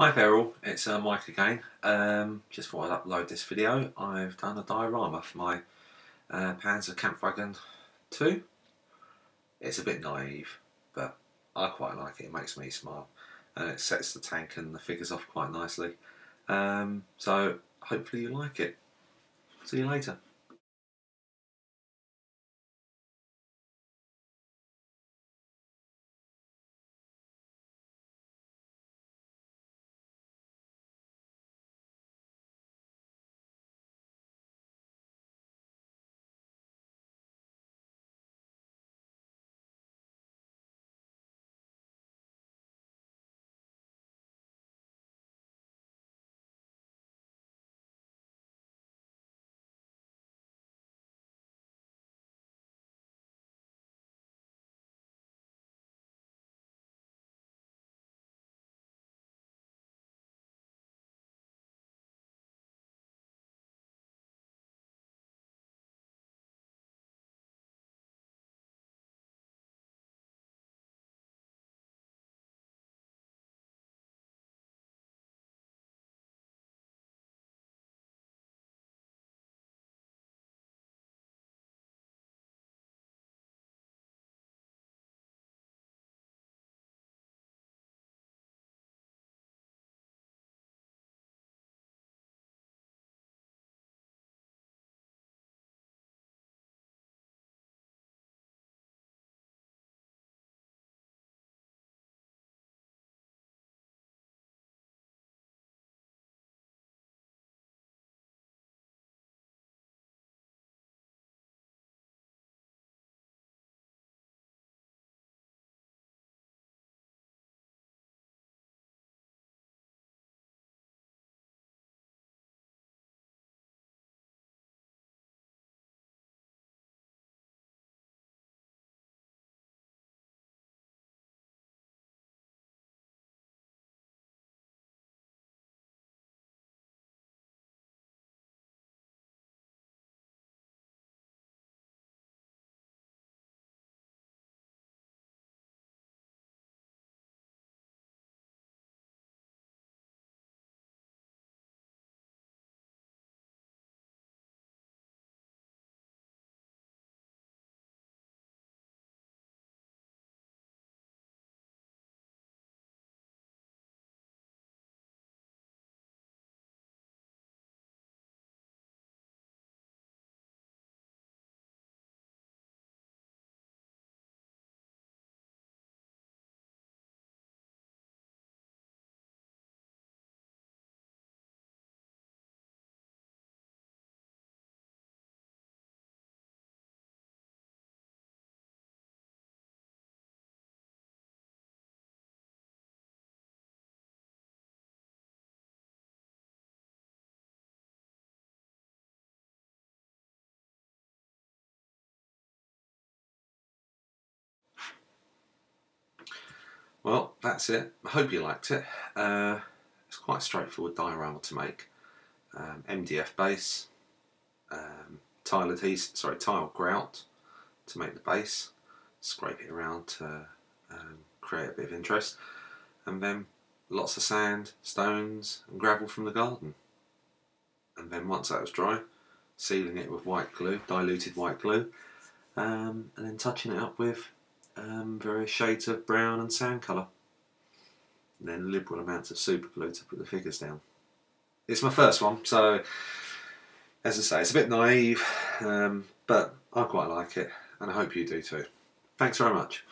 Hi there it's uh, Mike again. Um, just thought I'd upload this video. I've done a diorama for my uh, Panzer Kampfwagen 2. It's a bit naive, but I quite like it. It makes me smile. And it sets the tank and the figures off quite nicely. Um, so hopefully you like it. See you later. Well, that's it. I hope you liked it. Uh, it's quite a straightforward diorama to make. Um, MDF base, um, tile adhesive, sorry, tile grout to make the base, scrape it around to um, create a bit of interest, and then lots of sand, stones, and gravel from the garden. And then once that was dry, sealing it with white glue, diluted white glue, um, and then touching it up with um, various shades of brown and sand colour. And then liberal amounts of super glue to put the figures down. It's my first one, so as I say, it's a bit naive, um, but I quite like it, and I hope you do too. Thanks very much.